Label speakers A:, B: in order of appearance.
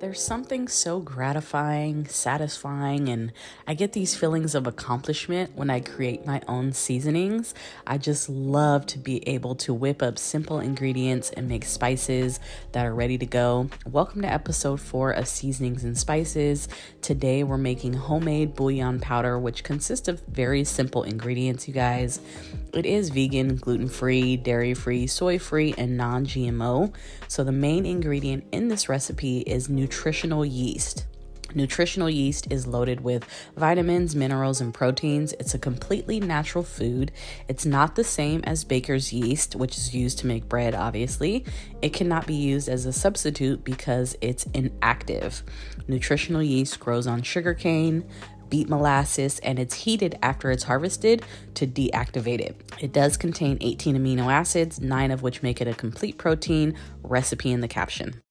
A: There's something so gratifying, satisfying, and I get these feelings of accomplishment when I create my own seasonings. I just love to be able to whip up simple ingredients and make spices that are ready to go. Welcome to episode four of Seasonings and Spices. Today we're making homemade bouillon powder, which consists of very simple ingredients, you guys. It is vegan, gluten free, dairy free, soy free, and non GMO. So the main ingredient in this recipe is nutrition nutritional yeast. Nutritional yeast is loaded with vitamins, minerals, and proteins. It's a completely natural food. It's not the same as baker's yeast, which is used to make bread, obviously. It cannot be used as a substitute because it's inactive. Nutritional yeast grows on sugarcane, beet molasses, and it's heated after it's harvested to deactivate it. It does contain 18 amino acids, nine of which make it a complete protein, recipe in the caption.